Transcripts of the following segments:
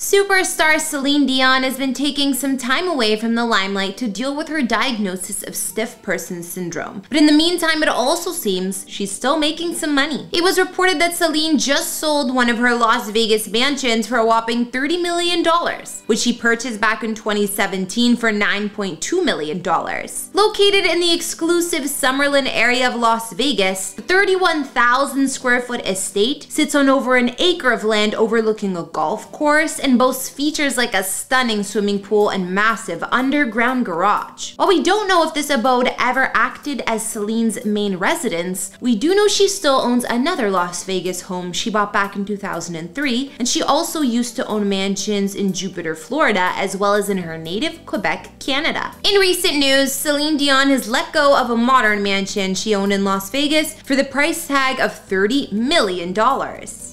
Superstar Celine Dion has been taking some time away from the limelight to deal with her diagnosis of stiff person syndrome. But in the meantime, it also seems she's still making some money. It was reported that Celine just sold one of her Las Vegas mansions for a whopping $30 million, which she purchased back in 2017 for $9.2 million. Located in the exclusive Summerlin area of Las Vegas, the 31,000 square foot estate sits on over an acre of land overlooking a golf course and and boasts features like a stunning swimming pool and massive underground garage. While we don't know if this abode ever acted as Celine's main residence, we do know she still owns another Las Vegas home she bought back in 2003, and she also used to own mansions in Jupiter, Florida, as well as in her native Quebec, Canada. In recent news, Celine Dion has let go of a modern mansion she owned in Las Vegas for the price tag of $30 million.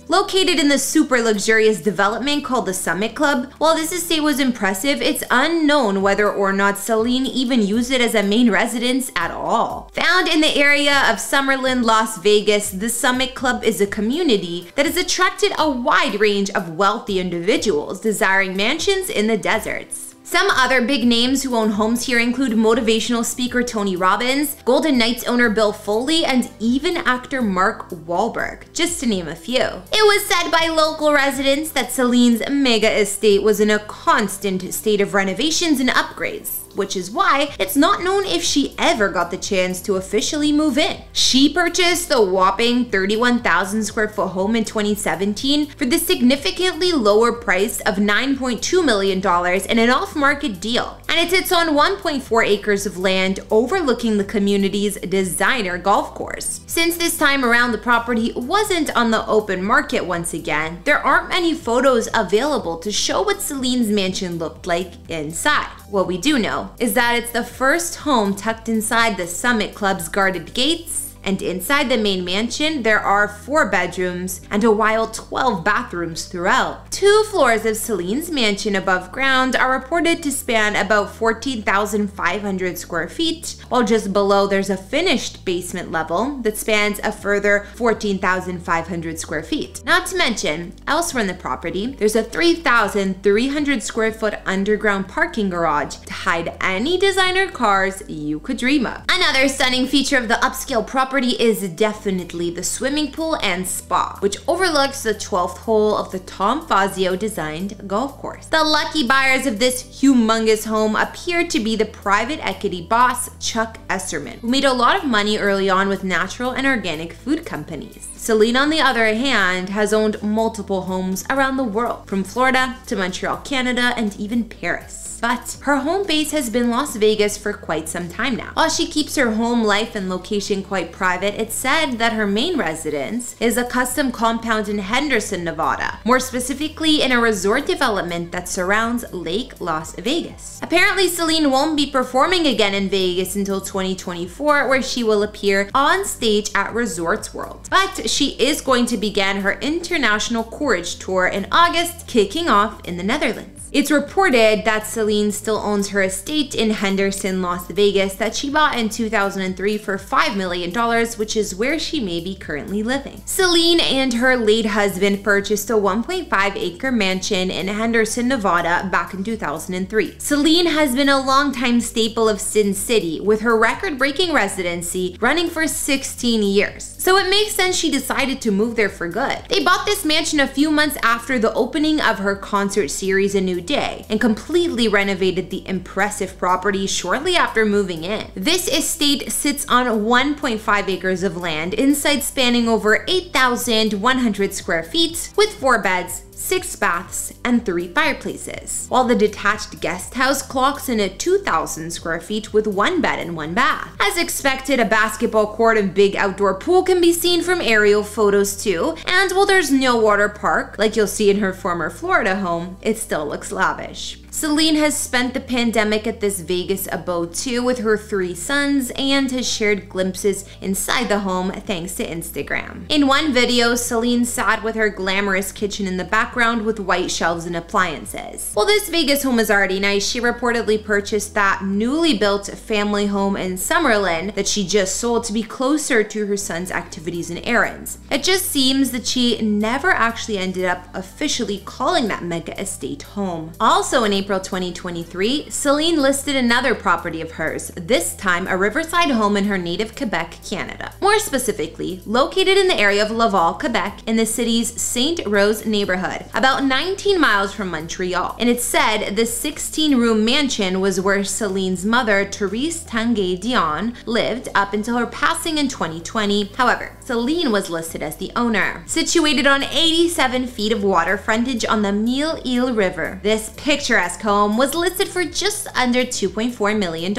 Located in the super luxurious development called the Summit Club, while this estate was impressive, it's unknown whether or not Celine even used it as a main residence at all. Found in the area of Summerlin, Las Vegas, the Summit Club is a community that has attracted a wide range of wealthy individuals desiring mansions in the deserts. Some other big names who own homes here include motivational speaker Tony Robbins, Golden Knights owner Bill Foley, and even actor Mark Wahlberg, just to name a few. It was said by local residents that Celine's mega estate was in a constant state of renovations and upgrades which is why it's not known if she ever got the chance to officially move in. She purchased the whopping 31,000 square foot home in 2017 for the significantly lower price of $9.2 million in an off market deal. And it sits on 1.4 acres of land overlooking the community's designer golf course. Since this time around the property wasn't on the open market once again, there aren't many photos available to show what Celine's mansion looked like inside. What we do know is that it's the first home tucked inside the Summit Club's guarded gates and inside the main mansion, there are four bedrooms and a wild 12 bathrooms throughout. Two floors of Celine's mansion above ground are reported to span about 14,500 square feet, while just below there's a finished basement level that spans a further 14,500 square feet. Not to mention, elsewhere in the property, there's a 3,300 square foot underground parking garage to hide any designer cars you could dream of. Another stunning feature of the upscale property property is definitely the swimming pool and spa, which overlooks the 12th hole of the Tom Fazio designed golf course. The lucky buyers of this humongous home appear to be the private equity boss Chuck Esserman, who made a lot of money early on with natural and organic food companies. Celine, on the other hand, has owned multiple homes around the world, from Florida to Montreal, Canada, and even Paris but her home base has been Las Vegas for quite some time now. While she keeps her home life and location quite private, it's said that her main residence is a custom compound in Henderson, Nevada, more specifically in a resort development that surrounds Lake Las Vegas. Apparently, Celine won't be performing again in Vegas until 2024, where she will appear on stage at Resorts World. But she is going to begin her international Courage tour in August, kicking off in the Netherlands. It's reported that Celine still owns her estate in Henderson, Las Vegas that she bought in 2003 for $5 million, which is where she may be currently living. Celine and her late husband purchased a 1.5 acre mansion in Henderson, Nevada back in 2003. Celine has been a longtime staple of Sin City, with her record breaking residency running for 16 years. So it makes sense she decided to move there for good. They bought this mansion a few months after the opening of her concert series A New day and completely renovated the impressive property shortly after moving in. This estate sits on 1.5 acres of land inside spanning over 8,100 square feet with four beds, six baths, and three fireplaces, while the detached guest house clocks in at 2,000 square feet with one bed and one bath. As expected, a basketball court and big outdoor pool can be seen from aerial photos too, and while there's no water park, like you'll see in her former Florida home, it still looks lavish. Celine has spent the pandemic at this Vegas abode too with her three sons and has shared glimpses inside the home thanks to Instagram. In one video, Celine sat with her glamorous kitchen in the background with white shelves and appliances. While this Vegas home is already nice, she reportedly purchased that newly built family home in Summerlin that she just sold to be closer to her son's activities and errands. It just seems that she never actually ended up officially calling that mega estate home. Also in April 2023, Celine listed another property of hers, this time a riverside home in her native Quebec, Canada. More specifically, located in the area of Laval, Quebec, in the city's St. Rose neighborhood, about 19 miles from Montreal. And it said the 16 room mansion was where Celine's mother, Therese Tanguay Dion, lived up until her passing in 2020. However, Celine was listed as the owner. Situated on 87 feet of water frontage on the Mille Îles River, this picturesque home was listed for just under $2.4 million.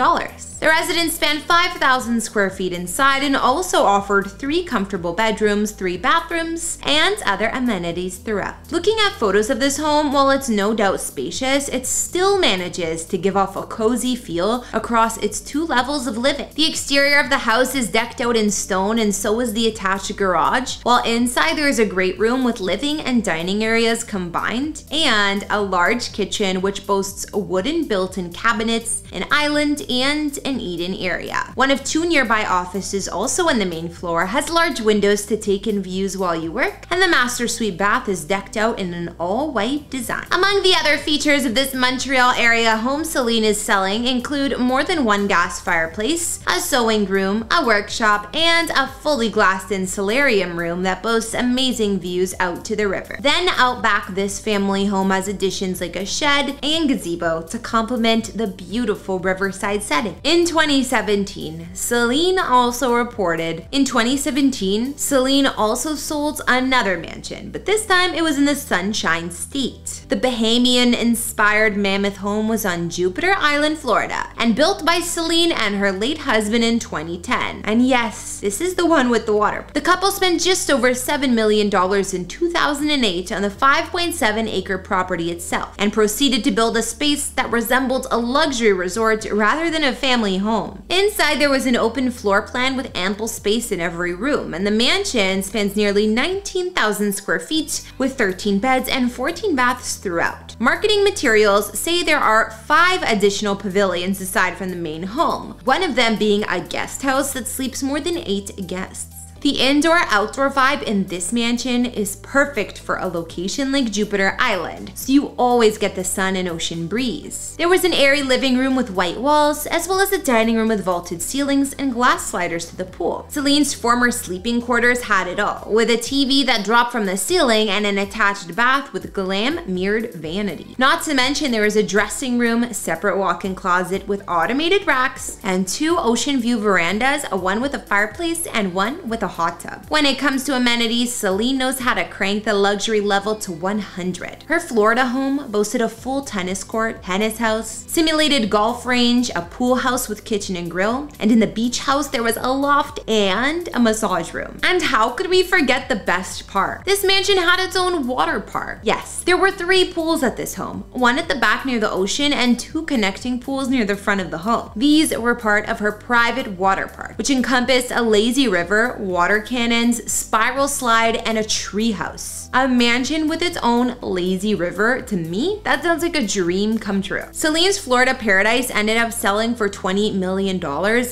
The residence spanned 5,000 square feet inside and also offered three comfortable bedrooms, three bathrooms, and other amenities throughout. Looking at photos of this home, while it's no doubt spacious, it still manages to give off a cozy feel across its two levels of living. The exterior of the house is decked out in stone and so is the attached garage, while inside there is a great room with living and dining areas combined, and a large kitchen which boasts wooden built-in cabinets, an island, and and Eden area. One of two nearby offices also on the main floor has large windows to take in views while you work, and the master suite bath is decked out in an all-white design. Among the other features of this Montreal area home Celine is selling include more than one gas fireplace, a sewing room, a workshop, and a fully glassed-in solarium room that boasts amazing views out to the river. Then out back, this family home has additions like a shed and gazebo to complement the beautiful riverside setting. In in 2017, Celine also reported in 2017, Celine also sold another mansion, but this time it was in the Sunshine State. The Bahamian inspired mammoth home was on Jupiter Island, Florida, and built by Celine and her late husband in 2010. And yes, this is the one with the water. The couple spent just over $7 million in 2008 on the 5.7 acre property itself and proceeded to build a space that resembled a luxury resort rather than a family family home. Inside, there was an open floor plan with ample space in every room, and the mansion spans nearly 19,000 square feet with 13 beds and 14 baths throughout. Marketing materials say there are five additional pavilions aside from the main home, one of them being a guest house that sleeps more than eight guests. The indoor-outdoor vibe in this mansion is perfect for a location like Jupiter Island, so you always get the sun and ocean breeze. There was an airy living room with white walls, as well as a dining room with vaulted ceilings and glass sliders to the pool. Celine's former sleeping quarters had it all, with a TV that dropped from the ceiling and an attached bath with glam mirrored vanity. Not to mention there was a dressing room, separate walk-in closet with automated racks, and two ocean view verandas, one with a fireplace and one with a hot tub. When it comes to amenities, Celine knows how to crank the luxury level to 100. Her Florida home boasted a full tennis court, tennis house, simulated golf range, a pool house with kitchen and grill, and in the beach house there was a loft and a massage room. And how could we forget the best part? This mansion had its own water park. Yes, there were three pools at this home, one at the back near the ocean and two connecting pools near the front of the home. These were part of her private water park, which encompassed a lazy river, water cannons, spiral slide, and a treehouse. A mansion with its own lazy river, to me, that sounds like a dream come true. Celine's Florida Paradise ended up selling for $20 million,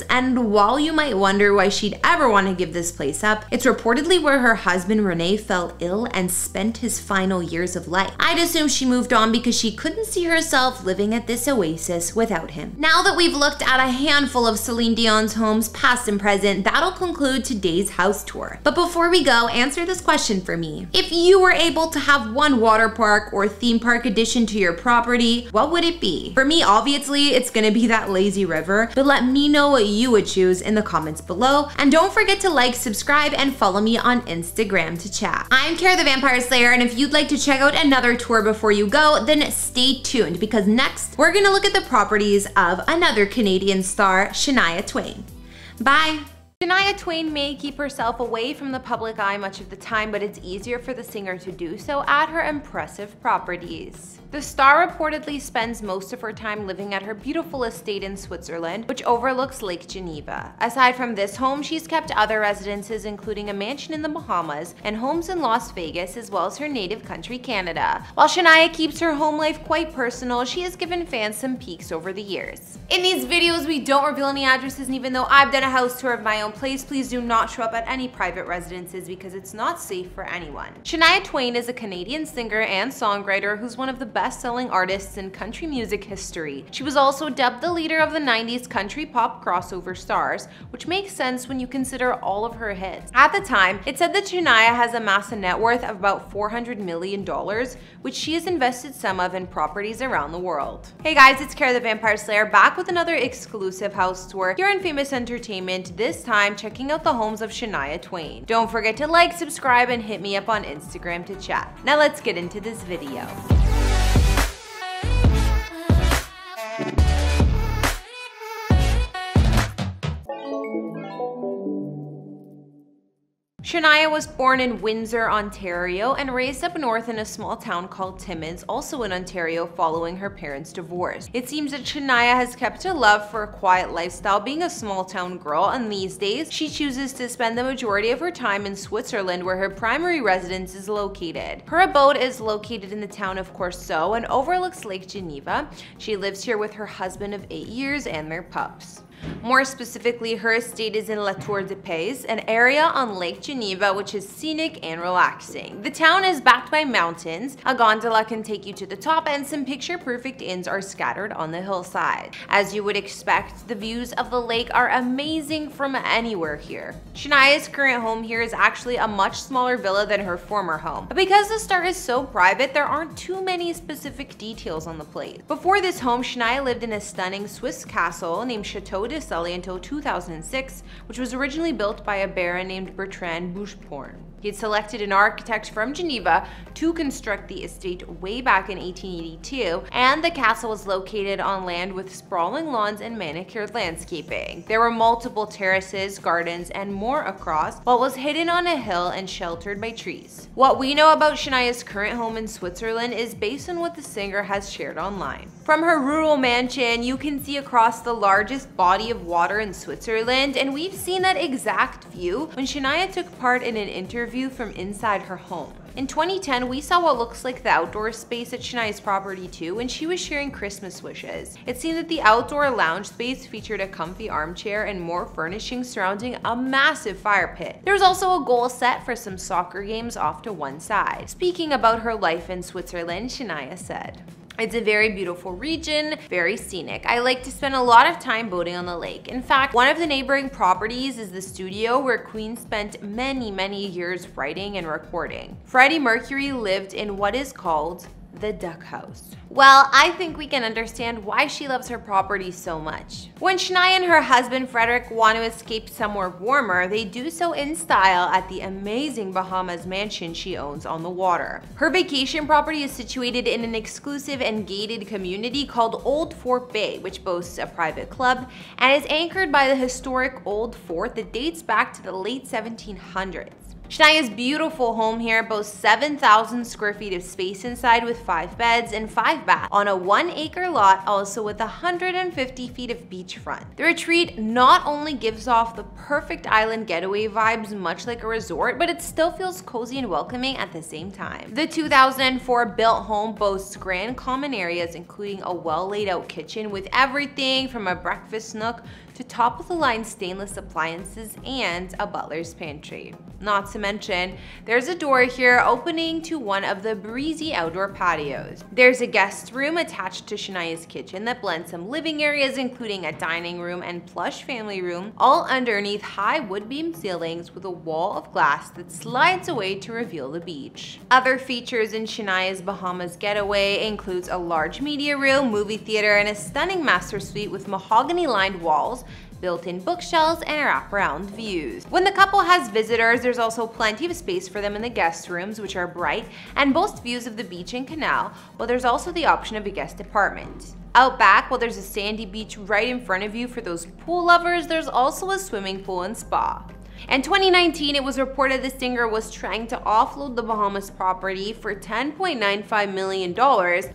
and while you might wonder why she'd ever want to give this place up, it's reportedly where her husband Rene fell ill and spent his final years of life. I'd assume she moved on because she couldn't see herself living at this oasis without him. Now that we've looked at a handful of Celine Dion's homes, past and present, that'll conclude today's house tour. But before we go, answer this question for me. If you were able to have one water park or theme park addition to your property, what would it be? For me, obviously, it's gonna be that lazy river, but let me know what you would choose in the comments below. And don't forget to like, subscribe, and follow me on Instagram to chat. I'm Kara the Vampire Slayer, and if you'd like to check out another tour before you go, then stay tuned because next we're gonna look at the properties of another Canadian star, Shania Twain. Bye! Shania Twain may keep herself away from the public eye much of the time, but it's easier for the singer to do so at her impressive properties. The star reportedly spends most of her time living at her beautiful estate in Switzerland, which overlooks Lake Geneva. Aside from this home, she's kept other residences including a mansion in the Bahamas and homes in Las Vegas as well as her native country Canada. While Shania keeps her home life quite personal, she has given fans some peeks over the years. In these videos, we don't reveal any addresses and even though I've done a house tour of my own place, please do not show up at any private residences because it's not safe for anyone. Shania Twain is a Canadian singer and songwriter who's one of the best-selling artists in country music history. She was also dubbed the leader of the 90s country pop crossover stars, which makes sense when you consider all of her hits. At the time, it said that Shania has amassed a net worth of about $400 million, which she has invested some of in properties around the world. Hey guys, it's Kara the Vampire Slayer back with another exclusive house tour here on Famous Entertainment, this time checking out the homes of Shania Twain. Don't forget to like, subscribe, and hit me up on Instagram to chat. Now let's get into this video. Shania was born in Windsor, Ontario, and raised up north in a small town called Timmins, also in Ontario, following her parents' divorce. It seems that Shania has kept a love for a quiet lifestyle, being a small town girl, and these days, she chooses to spend the majority of her time in Switzerland, where her primary residence is located. Her abode is located in the town of Corseaux and overlooks Lake Geneva. She lives here with her husband of eight years and their pups. More specifically, her estate is in La Tour-de-Peilz, an area on Lake Geneva which is scenic and relaxing. The town is backed by mountains, a gondola can take you to the top, and some picture-perfect inns are scattered on the hillside. As you would expect, the views of the lake are amazing from anywhere here. Shania's current home here is actually a much smaller villa than her former home, but because the star is so private, there aren't too many specific details on the place. Before this home, Shania lived in a stunning Swiss castle named Chateau de Sully until 2006, which was originally built by a baron named Bertrand Bucheporn. He had selected an architect from Geneva to construct the estate way back in 1882, and the castle was located on land with sprawling lawns and manicured landscaping. There were multiple terraces, gardens, and more across, but was hidden on a hill and sheltered by trees. What we know about Shania's current home in Switzerland is based on what the singer has shared online. From her rural mansion, you can see across the largest body of water in Switzerland, and we've seen that exact view when Shania took part in an interview from inside her home. In 2010, we saw what looks like the outdoor space at Shania's property too when she was sharing Christmas wishes. It seemed that the outdoor lounge space featured a comfy armchair and more furnishings surrounding a massive fire pit. There was also a goal set for some soccer games off to one side. Speaking about her life in Switzerland, Shania said, it's a very beautiful region, very scenic. I like to spend a lot of time boating on the lake. In fact, one of the neighboring properties is the studio where Queen spent many, many years writing and recording. Freddie Mercury lived in what is called the duck house. Well, I think we can understand why she loves her property so much. When Shania and her husband Frederick want to escape somewhere warmer, they do so in style at the amazing Bahamas mansion she owns on the water. Her vacation property is situated in an exclusive and gated community called Old Fort Bay, which boasts a private club and is anchored by the historic Old Fort that dates back to the late 1700s. Shania's beautiful home here boasts 7,000 square feet of space inside with 5 beds and 5 baths on a 1 acre lot also with 150 feet of beachfront. The retreat not only gives off the perfect island getaway vibes much like a resort, but it still feels cozy and welcoming at the same time. The 2004 built home boasts grand common areas including a well laid out kitchen with everything from a breakfast nook to top of the line stainless appliances and a butler's pantry. Not to mention, there's a door here opening to one of the breezy outdoor patios. There's a guest room attached to Shania's kitchen that blends some living areas including a dining room and plush family room, all underneath high wood beam ceilings with a wall of glass that slides away to reveal the beach. Other features in Shania's Bahamas getaway includes a large media room, movie theater, and a stunning master suite with mahogany lined walls built-in bookshelves, and wraparound views. When the couple has visitors, there's also plenty of space for them in the guest rooms, which are bright and boast views of the beach and canal, while there's also the option of a guest apartment. Out back, while there's a sandy beach right in front of you for those pool lovers, there's also a swimming pool and spa. In 2019, it was reported the singer was trying to offload the Bahamas property for $10.95 million,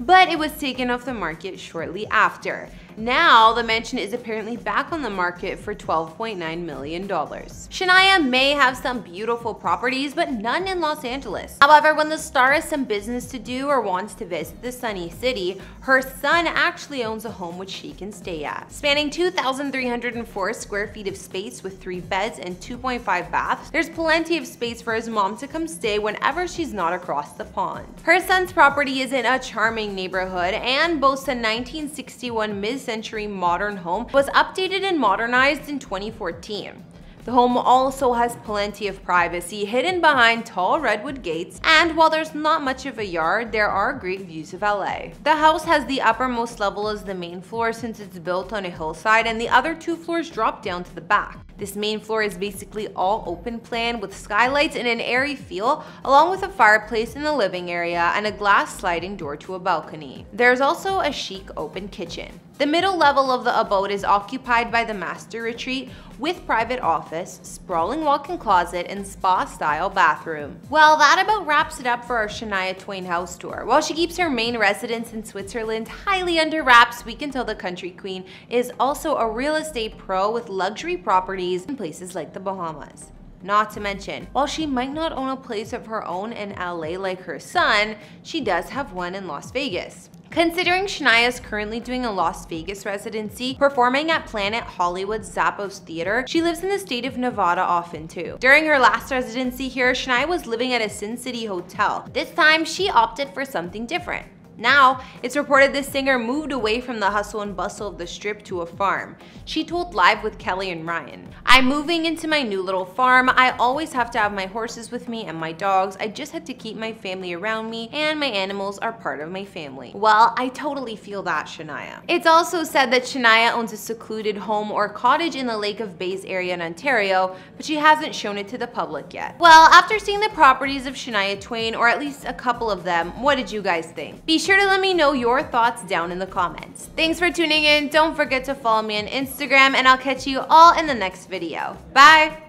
but it was taken off the market shortly after. Now, the mansion is apparently back on the market for $12.9 million. Shania may have some beautiful properties, but none in Los Angeles. However, when the star has some business to do or wants to visit the sunny city, her son actually owns a home which she can stay at. Spanning 2,304 square feet of space with three beds and 2.5 baths, there's plenty of space for his mom to come stay whenever she's not across the pond. Her son's property is in a charming neighborhood and boasts a 1961 mid century modern home was updated and modernized in 2014. The home also has plenty of privacy hidden behind tall redwood gates, and while there's not much of a yard, there are great views of LA. The house has the uppermost level as the main floor since it's built on a hillside, and the other two floors drop down to the back. This main floor is basically all open plan with skylights and an airy feel, along with a fireplace in the living area and a glass sliding door to a balcony. There's also a chic open kitchen. The middle level of the abode is occupied by the master retreat with private office, sprawling walk-in closet, and spa-style bathroom. Well, that about wraps it up for our Shania Twain house tour. While she keeps her main residence in Switzerland highly under wraps, we can tell the country queen is also a real estate pro with luxury properties in places like the Bahamas. Not to mention, while she might not own a place of her own in LA like her son, she does have one in Las Vegas. Considering Shania is currently doing a Las Vegas residency, performing at Planet Hollywood's Zappos Theater, she lives in the state of Nevada often too. During her last residency here, Shania was living at a Sin City hotel. This time, she opted for something different. Now, it's reported the singer moved away from the hustle and bustle of the strip to a farm. She told Live with Kelly and Ryan, I'm moving into my new little farm. I always have to have my horses with me and my dogs. I just had to keep my family around me and my animals are part of my family. Well, I totally feel that, Shania. It's also said that Shania owns a secluded home or cottage in the Lake of Bays area in Ontario, but she hasn't shown it to the public yet. Well, after seeing the properties of Shania Twain, or at least a couple of them, what did you guys think? Be sure to let me know your thoughts down in the comments. Thanks for tuning in. Don't forget to follow me on Instagram and I'll catch you all in the next video. Bye!